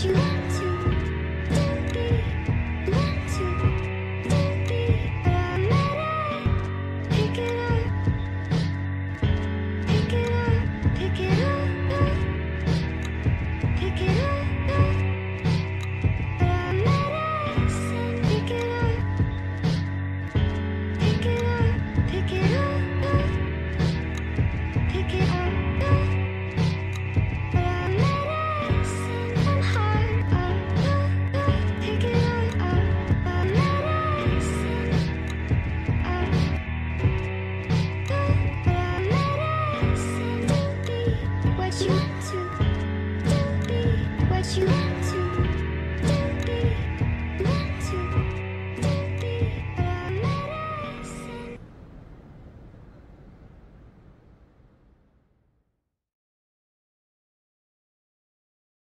you. you.